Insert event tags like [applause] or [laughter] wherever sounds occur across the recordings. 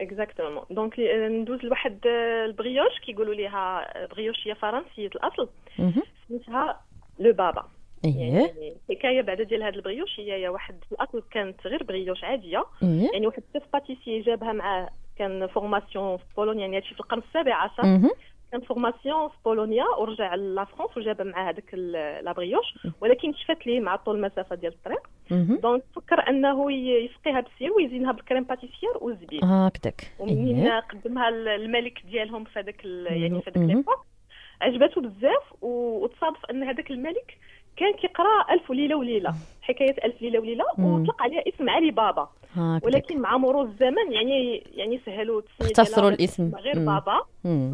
exactement donc ندوز لواحد ال brioche كيقولوا ليها brioche هي فرنسيه الاصل. سميتها le baba يعني الحكاية بعدا ديال هاد ال brioche هي هي واحد في الاصل كانت غير brioche عاديه يعني واحد ال chef pâtissier جابها معاه كان formation في بولونيا يعني هادشي في القرن السابع عشر. كان formation في بولونيا ورجع la France وجاب معاه هذاك ال- la brioche ولكن نشفات ليه مع طول المسافه ديال الطريق. donc فكر أنه يسقيها بال sirop ويزينها بال crème pâtissière والزبيب هكذاك ومنين إيه قدمها ال- الملك ديالهم في هذاك يعني في هذاك. l'époque عجبته بزاف وتصادف أن هذاك الملك كان كيقرأ ألف ليلة وليلة حكاية ألف ليلة وليلة. وطلق عليها اسم علي بابا هكذاك ولكن مع مرور الزمن يعني يعني سهلوا اختصروا الاسم. غير. بابا.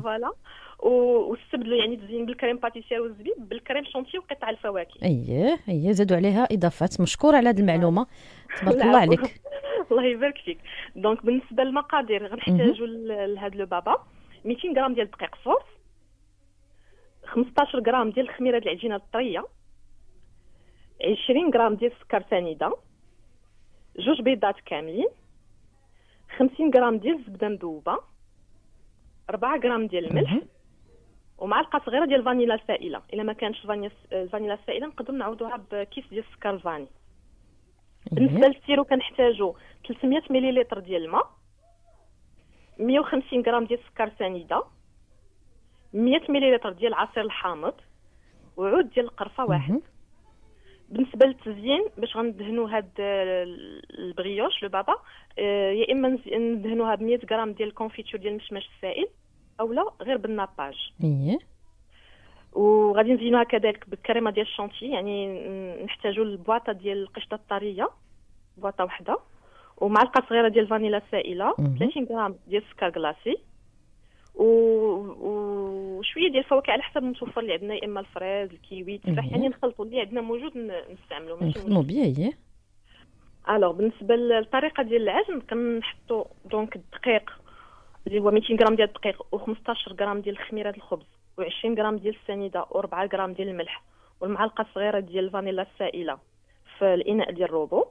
voilà واستبدلوا يعني تزين بال crème pâtissière والزبيب بال crème chantilly وقطع الفواكه. أييه أييه زادوا عليها إضافات مشكور على هذه المعلومة. تبارك الله. عليك. [laughs] الله يبارك فيك. donc بالنسبة للمقادير غنحتاجوا ل- لهاد le baba. 200 غرام ديال الدقيق صوص. 15 غرام ديال الخميره ديال العجينة الطرية. 20 غرام ديال السكر سنيدة. جوج بيضات كاملين. 50 غرام ديال الزبده مذوبة. 4 غرام ديال الملح. ومعلقه صغيره ديال الفانيلا السائله إلا ما كانش فانيلا الفانيلا السائله نقدروا نعوضوها بكيس ديال السكر الفاني بالنسبة لل sirop كنحتاجو 300 مليلتر ديال الماء 150 غرام ديال السكر سنيدة 100 مليلتر ديال العصير الحامض وعود ديال القرفة واحد. بالنسبة للتزيين باش غندهنوا هاد ال brioche le baba آه، يا إما ندهنوها ب 100 غرام ديال ال confiture ديال المشماش السائل أو لا غير بال nappage. اييه وغادي نزينوها كذلك بالكريمة ديال الشونتي يعني نحتاجوا البواطه ديال القشطة الطرية بواطة واحدة ومعلقة صغيرة ديال الفانيلا السائله مهم. 30 غرام ديال السكر glacé و- وشوية ديال الفواكه على حسب المتوفر اللي عندنا يا إما ال fraise الكيوي التفاح. يعني نخلطوا اللي عندنا موجود نستعملوا ماشي نخدموا بيه اييه alors بالنسبة للطريقة ديال العجن كنحطوا donc الدقيق اللي هو 200 غرام ديال الدقيق و15 غرام ديال ديال الخبز و20 غرام ديال السنيدة و4 غرام ديال الملح والمعلقة الصغيرة ديال الفانيلا السائلة في الإناء ديال الروبو.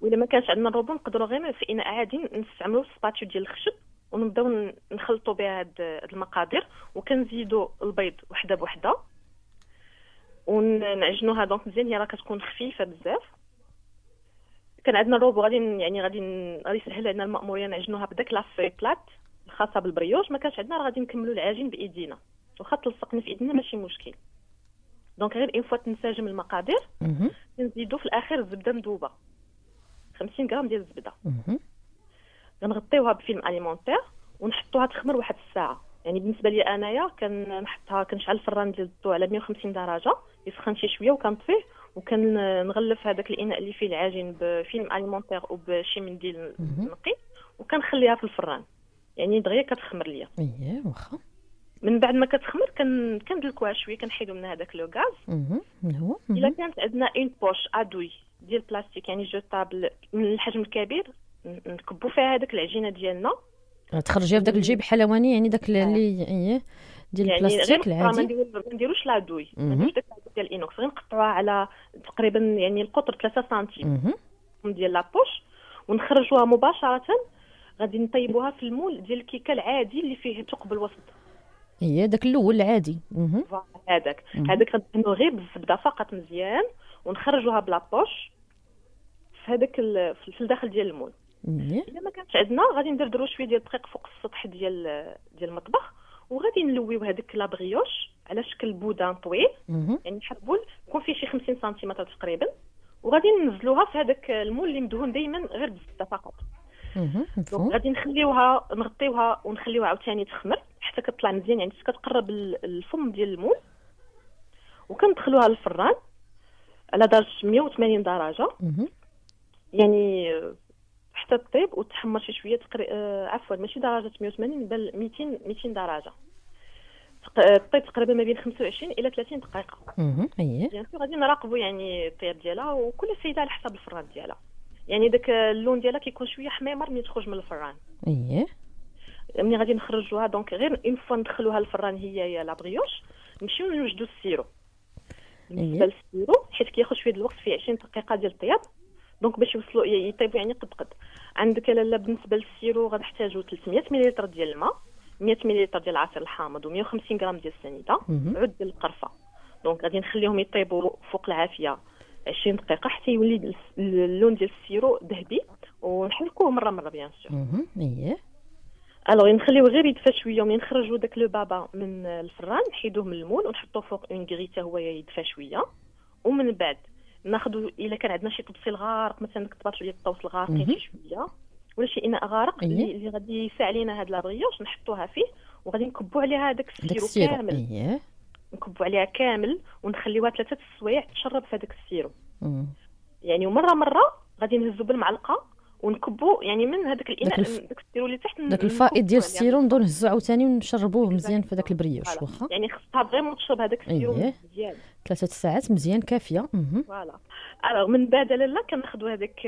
واذا ما كانش عندنا الروبو نقدروا غير في إناء عادي نستعملوا ال spatule ديال الخشب ونبداو نخلطوا بها هاد المقادير وكنزيدوا البيض وحدة بوحدة. ونعجنوها donc مزيان هي راه كتكون خفيفة بزاف. كان عندنا الروبو غادي يعني غادي غادي يسهل علينا المأمورية نعجنوها بداك la feuille plate الخاصة بال brioche ما كانش عندنا راه غادي نكملوا العجين بإيدينا. واخا تلصقنا في إيدينا ماشي مشكل. donc غير une fois تنسجم المقادير. نزيدو في الآخر الزبده مذوبة. 50 غرام ديال الزبدة. غنغطيوها ب film alimentaire ونحطوها تخمر واحد الساعة. يعني بالنسبة لي أنايا كنحطها كنشعل الفران ديال الضوء على 150 درجة. يسخن شي شوية وكنطفيه وكنغلف هذاك الإناء اللي فيه العجين ب film alimentaire وبشي منديل مهم. نقي وكنخليها في الفران. يعني دغيا كتخمر ليا. اييه واخا. من بعد ما كتخمر كن كندلكوها شوية كنحيدو منها هذاك le gaz. هو؟ إلا. كانت عندنا une poche à douille ديال البلاستيك يعني jetable من الحجم الكبير نكبو فيها هذاك العجينة ديالنا. تخرجيها في داك الجيب حلواني يعني داك اللي اييه ديال يعني البلاستيك ما العادي ما نديروش la douille ما. نديروش داك ديال ال inox غير نقطعوها على تقريبا يعني القطر 3 سنتيم. ديال la poche ونخرجوها مباشرة. غادي نطيبوها في ال moule ديال الكيكة العادي اللي فيه ثقب الوسط اييه داك الأول العادي. هذاك. هذاك غندهنو غير بالزبدة فقط مزيان. ونخرجوها ب la poche في هذاك في الداخل ديال ال moule. إلا ما كانش عندنا غادي ندردروا شوية ديال الدقيق فوق السطح ديال ديال المطبخ. وغادي نلويو هذيك la brioche على شكل boudin طويل. يعني حربول يكون فيه شي 50 سنتيمتر تقريبا. وغادي ننزلوها في هذاك المول اللي مدهون دائما غير بالزبده فقط. غادي نخليوها نغطيوها ونخليوها عاوتاني تخمر حتى كتطلع مزيان. يعني حتى كتقرب ال- الفم ديال المول. وكندخلوها للفران على درجة 180 درجة. يعني حتى تطيب وتحمر شي شوية تقري... آه عفوا ماشي درجة 180 بل 200 200 درجة. تطيب تقريبا ما بين 25 إلى 30 دقيقة. أييه. bien sûr غادي نراقبوا يعني الطياب ديالها وكل سيدة على حسب الفران ديالها. يعني داك اللون ديالها كيكون شوية حميمر ملي تخرج من الفران. أييه. ملي غادي نخرجوها donc غير une fois ندخلوها للفران هي هي la brioche نمشيو نوجدو ال sirop. بالنسبة. لل sirop حيت كياخذ شوية الوقت فيه 20 دقيقة ديال الطياب donc باش يوصلوا يطيبوا يعني قد قد. عندك لاله بالنسبة لل sirop غنحتاجوا 300 ملل ديال الماء. 100 ملل ديال العصير الحامض و150 غرام ديال السنيدة. عود ديال القرفه donc غادي نخليهم يطيبوا فوق العافية 20 دقيقة حتى يولي اللون ديال ال sirop ذهبي ونحركوه مرة مرة bien sûr. اييه alors نخليوه غير يدفى شوية ومن نخرجوا داك le baba من الفران نحيدوه من ال moule ونحطوه فوق une grille حتى هو يدفى شوية. ومن بعد ناخذوا إلا كان عندنا شي طبسيل غارق مثلا ديك الطباش ديال الطوس الغارقين شوية. ولا شي اناء غارق إيه. اللي اللي غادي يساع علينا هاد la brioche نحطوها فيه وغادي نكبوا عليها داك ال sirop كامل اييه نكبوا عليها كامل ونخليوها ثلاثة السوايع تشرب في هذاك ال sirop مم. يعني ومره مرة غادي نهزو بالمعلقة ونكبوا يعني من هذاك الإناء داك ال sirop اللي تحت داك الفائض ديال ال sirop نبداو نهزو عاوتاني ونشربوه مزيان في داك. ال brioche. واخا يعني خصها vraiment تشرب هذاك ال sirop أييه. مزيان ثلاثة ساعات مزيان كافية. voilà alors من بعد لالا كناخذوا هذاك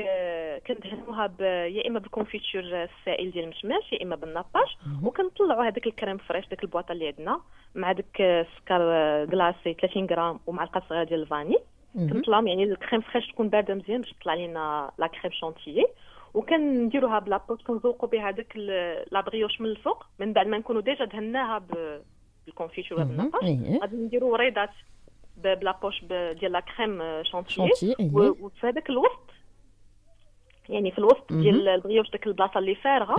كندهنوها. يا إما بال confiture السائل ديال المشماش يا إما مهم. وكنطلعوا هذاك ال crème fraîche داك البواطة اللي عندنا مع داك السكر glacé 30 غرام ومعلقة صغيرة ديال الفاني. كنطلعهم يعني ال crème fraîche تكون باردة مزيان باش تطلع لنا la crème chantilly وكنديروها ب la poche كنزوقوا بها داك la brioche من الفوق من بعد ما نكونوا déjà دهناها بال confiture أييه غادي نديروا وريضات ب- ب la poche ب- ديال la crème و- وفي هذاك الوسط. يعني في الوسط مهم. ديال ال brioche ديك البلاصة اللي فارغة.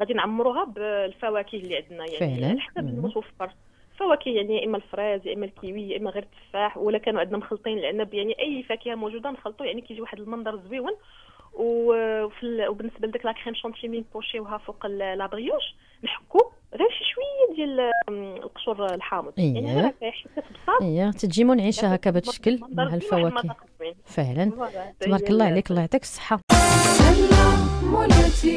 غادي نعمروها بالفواكه اللي عندنا. يعني فعلاً. على حسب. المتوفر. فواكه يعني يا إما الفراز يا إما الكيوي يا إما غير التفاح ولا كانوا عندنا مخلطين العنب يعني أي فاكهة موجودة نخلطوا يعني كيجي واحد المنظر زويون. وفي ال... وبالنسبة لديك la crème chantilly مين بوشيوها فوق ال- la brioche نحكوا غير شي شوية ديال القشور الحامض. إيه. يعني غير هكا حتى بساط اييه تجي منعشه هكا بهذا الشكل. مع الفواكه. فعلا. تبارك الله ال- عليك الله يعطيك مولاتي.